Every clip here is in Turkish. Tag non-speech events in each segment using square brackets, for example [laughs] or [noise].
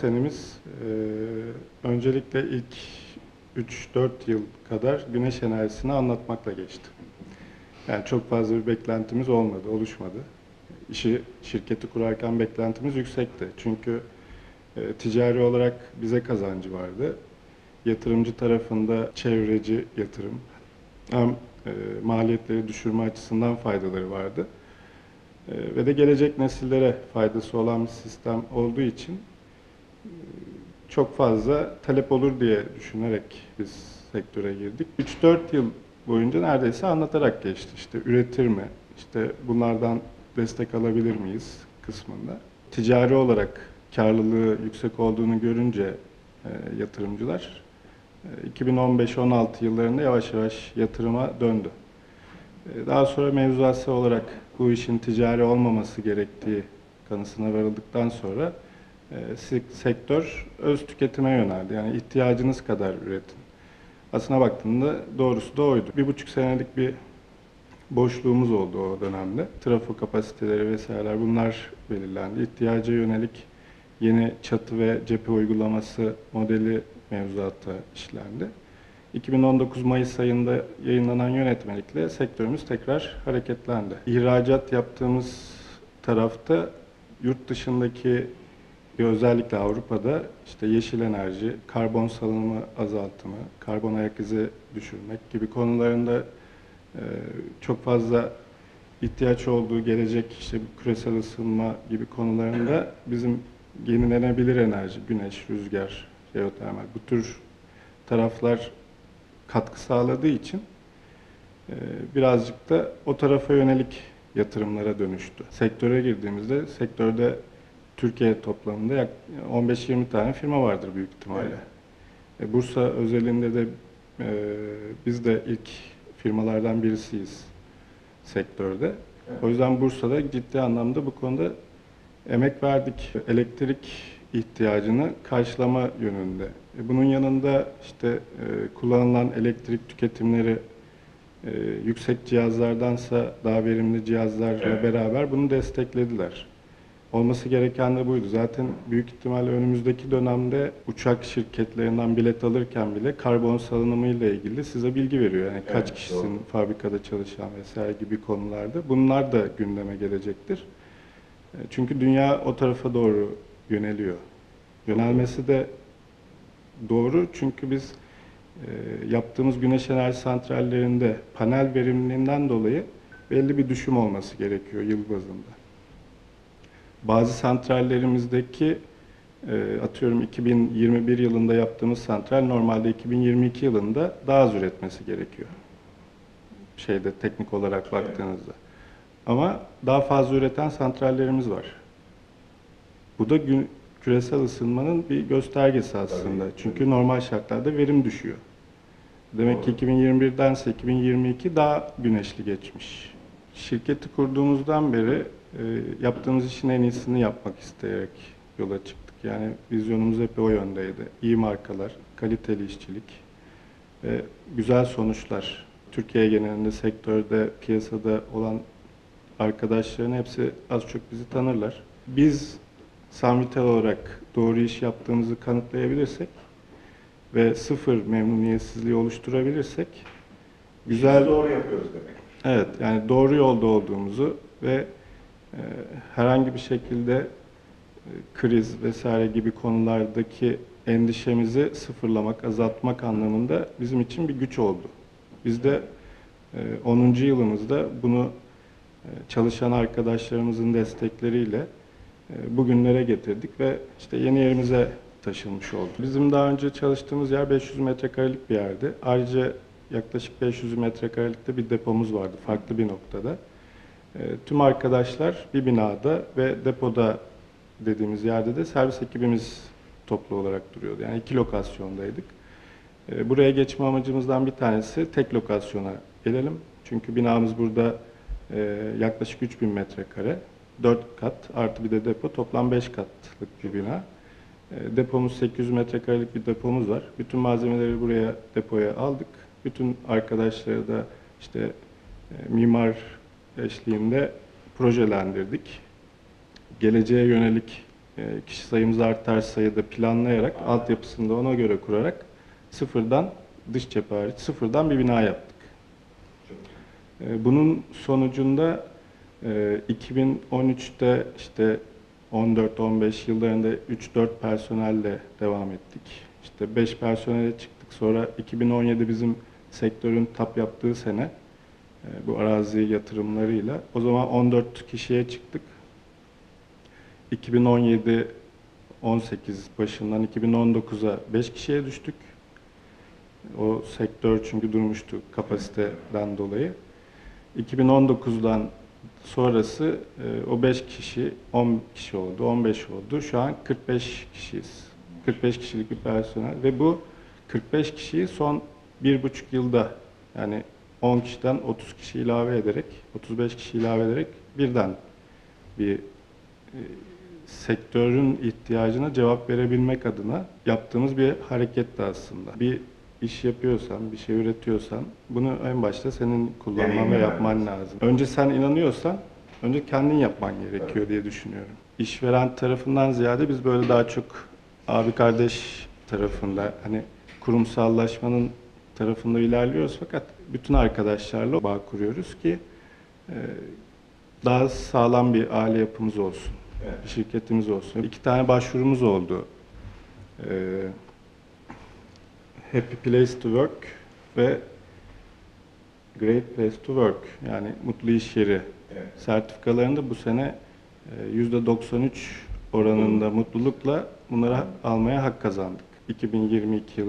senemiz e, öncelikle ilk 3-4 yıl kadar güneş enerjisini anlatmakla geçti. Yani çok fazla bir beklentimiz olmadı, oluşmadı. İşi şirketi kurarken beklentimiz yüksekti. Çünkü e, ticari olarak bize kazancı vardı. Yatırımcı tarafında çevreci yatırım, hem e, maliyetleri düşürme açısından faydaları vardı. E, ve de gelecek nesillere faydası olan bir sistem olduğu için çok fazla talep olur diye düşünerek biz sektöre girdik. 3-4 yıl boyunca neredeyse anlatarak geçti. İşte üretir mi, işte bunlardan destek alabilir miyiz kısmında. Ticari olarak karlılığı yüksek olduğunu görünce e, yatırımcılar 2015-16 yıllarında yavaş yavaş yatırıma döndü. E, Daha sonra mevzuatsı olarak bu işin ticari olmaması gerektiği kanısına varıldıktan sonra e, sektör öz tüketime yöneldi. Yani ihtiyacınız kadar üretin. Aslına baktığında doğrusu da oydu. Bir buçuk senelik bir boşluğumuz oldu o dönemde. Trafo kapasiteleri vesaireler bunlar belirlendi. İhtiyaca yönelik yeni çatı ve cephe uygulaması modeli mevzuatta işlendi. 2019 Mayıs ayında yayınlanan yönetmelikle sektörümüz tekrar hareketlendi. İhracat yaptığımız tarafta yurt dışındaki ve özellikle Avrupa'da işte yeşil enerji, karbon salınımı azaltımı, karbon ayak izi düşürmek gibi konularında e, çok fazla ihtiyaç olduğu gelecek işte küresel ısınma gibi konularında bizim yenilenebilir enerji, güneş, rüzgar, jeotermal bu tür taraflar katkı sağladığı için e, birazcık da o tarafa yönelik yatırımlara dönüştü. Sektöre girdiğimizde sektörde Türkiye toplamında yak- 15-20 tane firma vardır büyük ihtimalle. E, Bursa özelinde de e, biz de ilk firmalardan birisiyiz sektörde. O yüzden Bursa'da ciddi anlamda bu konuda emek verdik. Elektrik ihtiyacını karşılama yönünde. E, Bunun yanında işte e, kullanılan elektrik tüketimleri e, yüksek cihazlardansa daha verimli cihazlarla Evet. beraber bunu desteklediler. Olması gereken de buydu. Zaten büyük ihtimalle önümüzdeki dönemde uçak şirketlerinden bilet alırken bile karbon salınımı ile ilgili size bilgi veriyor. Yani kaç Evet, kişisin doğru. fabrikada çalışan vesaire gibi konularda. Bunlar da gündeme gelecektir. E, Çünkü dünya o tarafa doğru yöneliyor. Yönelmesi de doğru çünkü biz e, yaptığımız güneş enerji santrallerinde panel verimliliğinden dolayı belli bir düşüm olması gerekiyor yıl bazında. Bazı santrallerimizdeki e, atıyorum 2021 yılında yaptığımız santral normalde 2022 yılında daha az üretmesi gerekiyor. Şeyde teknik olarak baktığınızda. Ama daha fazla üreten santrallerimiz var. Bu da gün, küresel ısınmanın bir göstergesi aslında. Tabii, Çünkü tabii. normal şartlarda verim düşüyor. Demek ki Doğru. 2021'dense 2022 daha güneşli geçmiş. Şirketi kurduğumuzdan beri e, yaptığımız işin en iyisini yapmak isteyerek yola çıktık. Yani vizyonumuz hep o yöndeydi. İyi markalar, kaliteli işçilik ve güzel sonuçlar. Türkiye genelinde sektörde, piyasada olan arkadaşların hepsi az çok bizi tanırlar. Biz Samvitel olarak doğru iş yaptığımızı kanıtlayabilirsek ve sıfır memnuniyetsizliği oluşturabilirsek güzel Biz doğru yapıyoruz demek. Evet, yani doğru yolda olduğumuzu ve herhangi bir şekilde e, kriz vesaire gibi konulardaki endişemizi sıfırlamak, azaltmak anlamında bizim için bir güç oldu. Biz de e, 10. yılımızda bunu e, çalışan arkadaşlarımızın destekleriyle e, bugünlere getirdik ve işte yeni yerimize taşınmış oldu. Bizim daha önce çalıştığımız yer 500 metrekarelik bir yerdi. Ayrıca yaklaşık 500 metrekarelikte bir depomuz vardı farklı bir noktada. E, Tüm arkadaşlar bir binada ve depoda dediğimiz yerde de servis ekibimiz toplu olarak duruyordu. Yani iki lokasyondaydık. E, Buraya geçme amacımızdan bir tanesi tek lokasyona gelelim. Çünkü binamız burada e, yaklaşık 3000 metrekare. 4 kat artı bir de depo toplam 5 katlık bir bina. Depomuz 800 metrekarelik bir depomuz var. Bütün malzemeleri buraya depoya aldık. Bütün arkadaşları da işte mimar eşliğinde projelendirdik. Geleceğe yönelik e, kişi sayımız artar sayıda planlayarak, altyapısını da ona göre kurarak sıfırdan dış cephe hariç sıfırdan bir bina yaptık. E, Bunun sonucunda e, 2013'te işte 14-15 yıllarında 3-4 personelle devam ettik. İşte 5 personele çıktık. Sonra 2017 bizim sektörün tap yaptığı sene e, bu arazi yatırımlarıyla. O zaman 14 kişiye çıktık. 2017 18 başından 2019'a 5 kişiye düştük. O sektör çünkü durmuştu kapasiteden dolayı. 2019'dan sonrası e, o 5 kişi 10 kişi oldu, 15 oldu. Şu an 45 kişiyiz. 45 kişilik bir personel ve bu 45 kişiyi son bir buçuk yılda yani 10 kişiden 30 kişi ilave ederek, 35 kişi ilave ederek birden bir e, sektörün ihtiyacına cevap verebilmek adına yaptığımız bir hareketti aslında. Bir iş yapıyorsan, bir şey üretiyorsan bunu en başta senin kullanman ve yapman lazım. Önce sen inanıyorsan önce kendin yapman gerekiyor diye düşünüyorum. İşveren tarafından ziyade biz böyle daha çok abi kardeş tarafında hani kurumsallaşmanın tarafında ilerliyoruz fakat bütün arkadaşlarla bağ kuruyoruz ki e, daha sağlam bir aile yapımız olsun. Evet. Bir şirketimiz olsun. İki tane başvurumuz oldu. Ee, Happy Place to Work ve Great Place to Work yani mutlu iş yeri Evet. sertifikalarında bu sene e, %93 oranında mutlulukla bunları almaya hak kazandık. 2022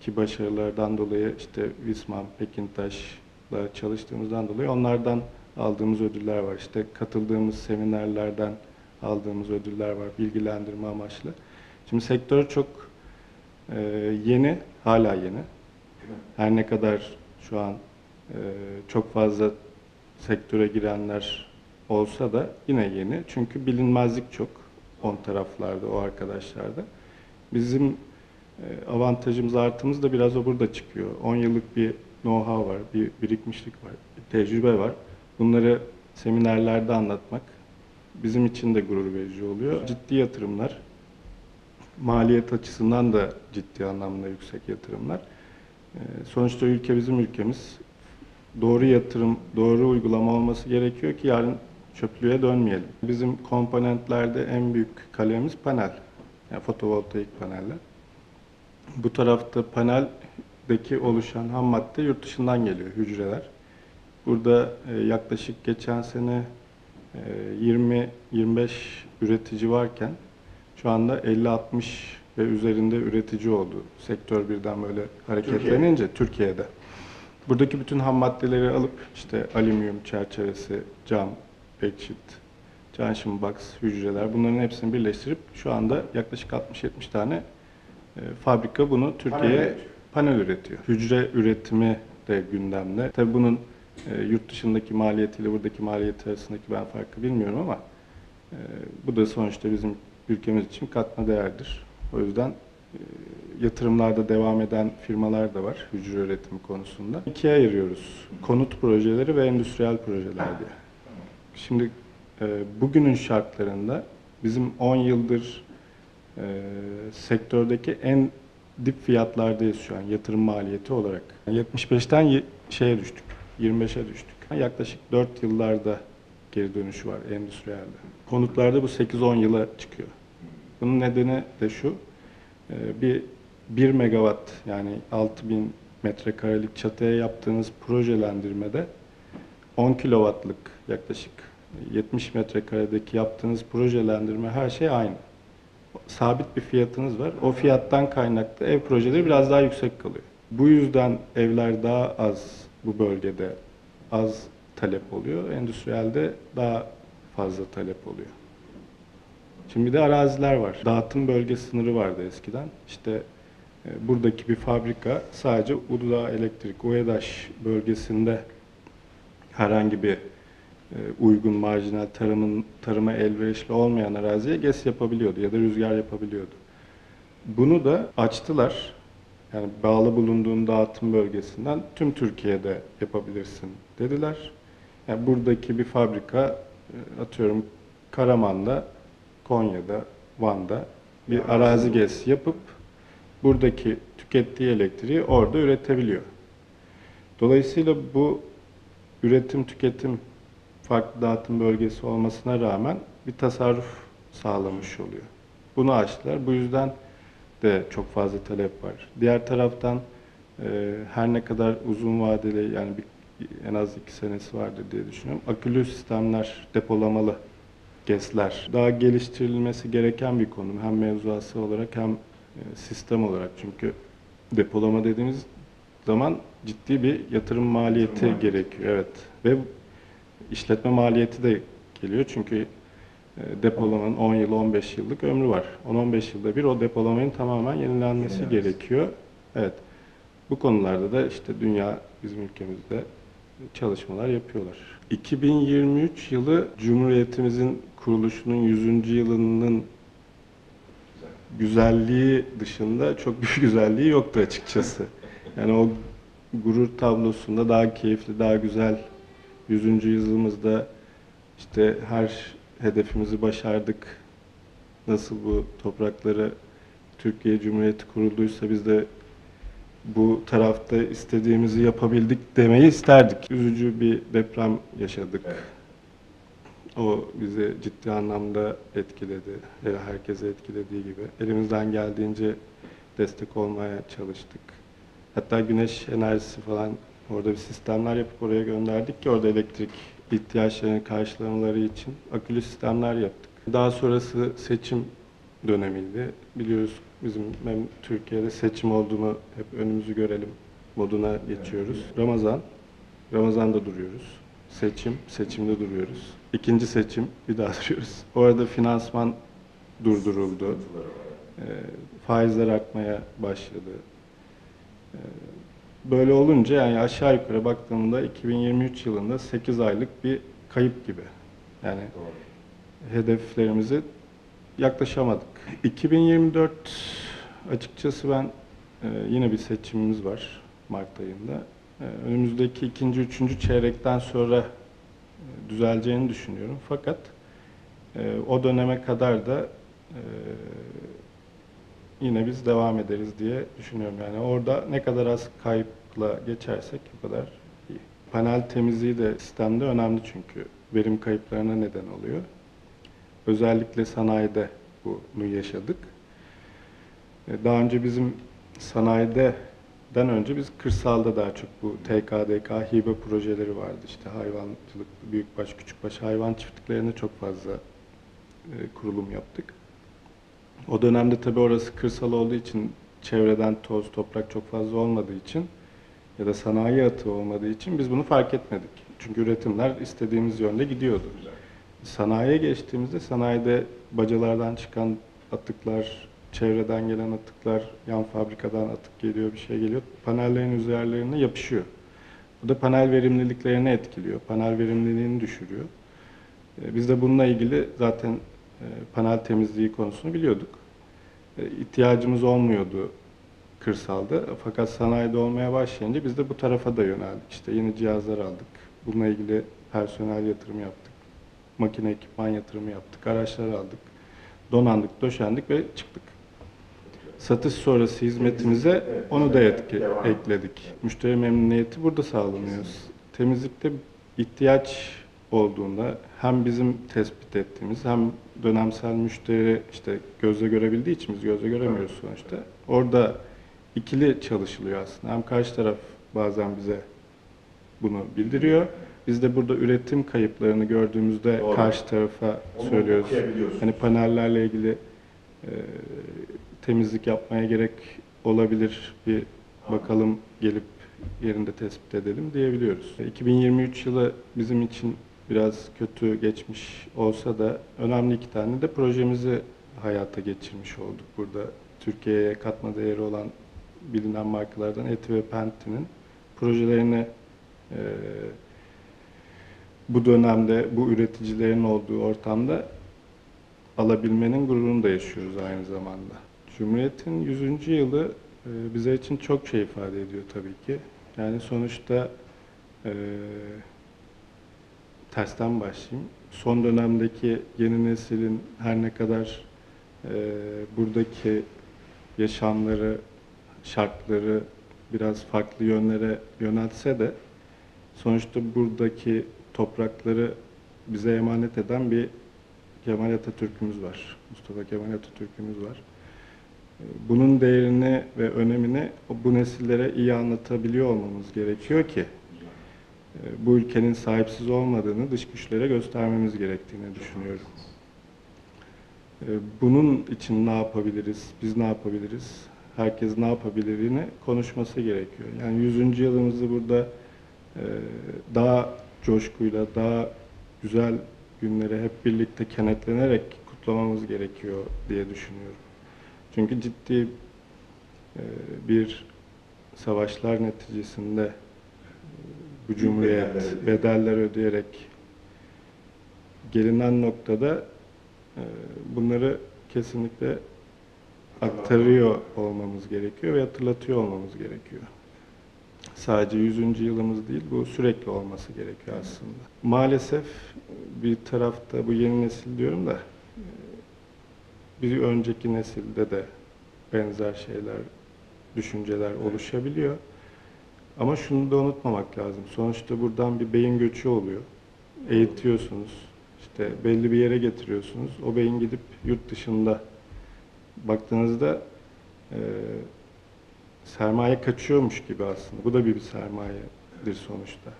yılındaki başarılardan dolayı işte Wisman, Pekintaş'la çalıştığımızdan dolayı onlardan aldığımız ödüller var. İşte katıldığımız seminerlerden aldığımız ödüller var bilgilendirme amaçlı. Şimdi sektör çok e, yeni, hala yeni. Her ne kadar şu an e, çok fazla sektöre girenler olsa da yine yeni. Çünkü bilinmezlik çok on taraflarda, o arkadaşlarda. Bizim avantajımız, artımız da biraz o burada çıkıyor. 10 yıllık bir know-how var, bir birikmişlik var, bir tecrübe var. Bunları seminerlerde anlatmak bizim için de gurur verici oluyor. Ciddi yatırımlar, maliyet açısından da ciddi anlamda yüksek yatırımlar. Ee, Sonuçta ülke bizim ülkemiz. Doğru yatırım, doğru uygulama olması gerekiyor ki yarın çöplüğe dönmeyelim. Bizim komponentlerde en büyük kalemimiz panel. Yani fotovoltaik paneller. Bu tarafta paneldeki oluşan ham madde yurt dışından geliyor, hücreler. Burada e, yaklaşık geçen sene e, 20-25 üretici varken şu anda 50-60 ve üzerinde üretici oldu. Sektör birden böyle hareketlenince Türkiye'de. Buradaki bütün ham maddeleri alıp işte alüminyum çerçevesi, cam, backsheet, junction box, hücreler bunların hepsini birleştirip şu anda yaklaşık 60-70 tane fabrika bunu Türkiye'ye panel üretiyor. Hücre üretimi de gündemde. Tabii bunun e, yurt dışındaki maliyetiyle buradaki maliyeti arasındaki ben farkı bilmiyorum ama e, bu da sonuçta bizim ülkemiz için katma değerdir. O yüzden e, yatırımlarda devam eden firmalar da var hücre üretimi konusunda. İkiye ayırıyoruz. Konut projeleri ve endüstriyel projeler diye. Şimdi e, bugünün şartlarında bizim 10 yıldır e, sektördeki en dip fiyatlardayız şu an yatırım maliyeti olarak. 75'ten ye- şeye düştük, 25'e düştük. Yaklaşık 4 yıllarda geri dönüşü var endüstriyelde. Konutlarda bu 8-10 yıla çıkıyor. Bunun nedeni de şu, e, bir 1 megawatt yani 6000 metrekarelik çatıya yaptığınız projelendirmede 10 kilowattlık yaklaşık 70 metrekaredeki yaptığınız projelendirme her şey aynı. Sabit bir fiyatınız var. O fiyattan kaynaklı ev projeleri biraz daha yüksek kalıyor. Bu yüzden evler daha az bu bölgede az talep oluyor. Endüstriyelde daha fazla talep oluyor. Şimdi bir de araziler var. Dağıtım bölge sınırı vardı eskiden. İşte e, buradaki bir fabrika sadece Uludağ Elektrik, Uyedaş bölgesinde herhangi bir uygun marjinal tarımın tarıma elverişli olmayan araziye GES yapabiliyordu ya da rüzgar yapabiliyordu. Bunu da açtılar. Yani bağlı bulunduğun dağıtım bölgesinden tüm Türkiye'de yapabilirsin dediler. Yani buradaki bir fabrika e, atıyorum Karaman'da, Konya'da, Van'da bir arazi gezisi yapıp buradaki tükettiği elektriği orada üretebiliyor. Dolayısıyla bu üretim tüketim farklı dağıtım bölgesi olmasına rağmen bir tasarruf sağlamış oluyor. Bunu açtılar. Bu yüzden de çok fazla talep var. Diğer taraftan e, her ne kadar uzun vadeli yani bir, en az iki senesi vardır diye düşünüyorum. Akülü sistemler depolamalı GES'ler daha geliştirilmesi gereken bir konu. Hem mevzuası olarak hem e, sistem olarak. Çünkü depolama dediğimiz zaman ciddi bir yatırım maliyeti maliyeti. gerekiyor. Evet. Ve işletme maliyeti de geliyor. Çünkü e, depolamanın 10 yıl, 15 yıllık ömrü var. 10-15 yılda bir o depolamanın tamamen yenilenmesi Yenilenmesi. gerekiyor. Evet. Bu konularda da işte dünya bizim ülkemizde çalışmalar yapıyorlar. 2023 yılı Cumhuriyetimizin kuruluşunun 100. yılının güzelliği dışında çok bir [laughs] güzelliği yoktu açıkçası. Yani o gurur tablosunda daha keyifli, daha güzel 100. yılımızda işte her hedefimizi başardık. Nasıl bu toprakları Türkiye Cumhuriyeti kurulduysa biz de bu tarafta istediğimizi yapabildik demeyi isterdik. Üzücü bir deprem yaşadık. O bizi ciddi anlamda etkiledi. Her- Herkese etkilediği gibi. Elimizden geldiğince destek olmaya çalıştık. Hatta güneş enerjisi falan orada bir sistemler yapıp oraya gönderdik ki orada elektrik ihtiyaçlarını karşılamaları için akülü sistemler yaptık. Daha sonrası seçim dönemiydi. Biliyoruz bizim hem Türkiye'de seçim olduğunu hep önümüzü görelim moduna geçiyoruz. Ramazan, Ramazan'da duruyoruz. Seçim, seçimde duruyoruz. İkinci seçim, bir daha [laughs] duruyoruz. Orada finansman durduruldu. E, faizler artmaya başladı. E, böyle olunca yani aşağı yukarı baktığımda 2023 yılında 8 aylık bir kayıp gibi. Yani Doğru. hedeflerimize yaklaşamadık. 2024 açıkçası ben e, yine bir seçimimiz var Mart ayında. E, önümüzdeki ikinci, üçüncü çeyrekten sonra e, düzeleceğini düşünüyorum. Fakat e, o döneme kadar da e, yine biz devam ederiz diye düşünüyorum. Yani orada ne kadar az kayıpla geçersek o kadar iyi. Panel temizliği de sistemde önemli çünkü verim kayıplarına neden oluyor. Özellikle sanayide bunu yaşadık. E, Daha önce bizim sanayiden önce biz kırsalda daha çok bu TKDK hibe projeleri vardı. İşte hayvancılık, büyükbaş, küçükbaş hayvan çiftliklerine çok fazla e, kurulum yaptık. O dönemde tabii orası kırsal olduğu için çevreden toz, toprak çok fazla olmadığı için ya da sanayi atığı olmadığı için biz bunu fark etmedik. Çünkü üretimler istediğimiz yönde gidiyordu. Sanayiye geçtiğimizde sanayide bacalardan çıkan atıklar, çevreden gelen atıklar, yan fabrikadan atık geliyor, bir şey geliyor. Panellerin üzerlerine yapışıyor. Bu da panel verimliliklerini etkiliyor. Panel verimliliğini düşürüyor. E, Biz de bununla ilgili zaten panel temizliği konusunu biliyorduk. E, İhtiyacımız olmuyordu kırsalda. Fakat sanayide olmaya başlayınca biz de bu tarafa da yöneldik. İşte yeni cihazlar aldık. Bununla ilgili personel yatırım yaptık. Makine ekipman yatırımı yaptık. Araçlar aldık. Donandık, döşendik ve çıktık. Satış sonrası hizmetimize onu da etki, ekledik. Müşteri memnuniyeti burada sağlanıyor. Temizlikte ihtiyaç olduğunda hem bizim tespit ettiğimiz hem dönemsel müşteri işte gözle görebildiği için biz gözle göremiyoruz sonuçta. Orada ikili çalışılıyor aslında. Hem karşı taraf bazen bize bunu bildiriyor. Biz de burada üretim kayıplarını gördüğümüzde Doğru. karşı tarafa Onu söylüyoruz. Hani panellerle ilgili e, temizlik yapmaya gerek olabilir bir bakalım gelip yerinde tespit edelim diyebiliyoruz. 2023 yılı bizim için biraz kötü geçmiş olsa da önemli iki tane de projemizi hayata geçirmiş olduk. Burada Türkiye'ye katma değeri olan bilinen markalardan Eti ve Penti'nin projelerini e, bu dönemde bu üreticilerin olduğu ortamda alabilmenin gururunu da yaşıyoruz aynı zamanda. Cumhuriyet'in 100. yılı e, bize için çok şey ifade ediyor tabii ki. Yani sonuçta e, tersten başlayayım. Son dönemdeki yeni neslin her ne kadar e, buradaki yaşamları, şartları biraz farklı yönlere yöneltse de sonuçta buradaki toprakları bize emanet eden bir Kemal Atatürk'ümüz var. Mustafa Kemal Atatürk'ümüz var. Bunun değerini ve önemini bu nesillere iyi anlatabiliyor olmamız gerekiyor ki bu ülkenin sahipsiz olmadığını dış güçlere göstermemiz gerektiğini düşünüyorum. E, Bunun için ne yapabiliriz, biz ne yapabiliriz, herkes ne yapabilirini konuşması gerekiyor. Yani 100. yılımızı burada e, daha coşkuyla, daha güzel günleri hep birlikte kenetlenerek kutlamamız gerekiyor diye düşünüyorum. Çünkü ciddi e, bir savaşlar neticesinde bu cumhuriyet bedeller ödeyerek. bedeller ödeyerek gelinen noktada e, bunları kesinlikle aktarıyor olmamız gerekiyor ve hatırlatıyor olmamız gerekiyor. Sadece 100. yılımız değil, bu sürekli olması gerekiyor aslında. Maalesef bir tarafta bu yeni nesil diyorum da e, bir önceki nesilde de benzer şeyler, düşünceler oluşabiliyor. Ama şunu da unutmamak lazım. Sonuçta buradan bir beyin göçü oluyor. Eğitiyorsunuz, işte belli bir yere getiriyorsunuz. O beyin gidip yurt dışında baktığınızda e, sermaye kaçıyormuş gibi aslında. Bu da bir sermayedir sonuçta.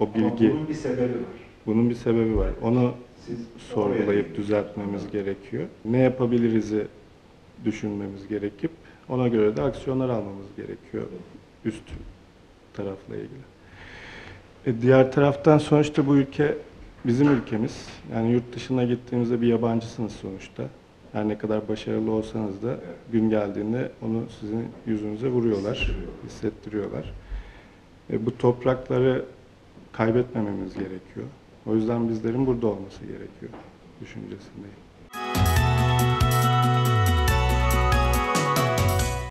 O Ama bilgi, bunun bir sebebi var. bunun bir sebebi var. Onu Siz sorgulayıp düzeltmemiz gerekiyor. Ne yapabiliriz'i düşünmemiz gerekip ona göre de aksiyonlar almamız gerekiyor üst tarafla ilgili. E, diğer taraftan sonuçta bu ülke bizim ülkemiz. Yani yurt dışına gittiğimizde bir yabancısınız sonuçta. Her ne kadar başarılı olsanız da gün geldiğinde onu sizin yüzünüze vuruyorlar, Hissettiriyorlar. hissettiriyorlar. E, bu toprakları kaybetmememiz gerekiyor. O yüzden bizlerin burada olması gerekiyor düşüncesindeyim.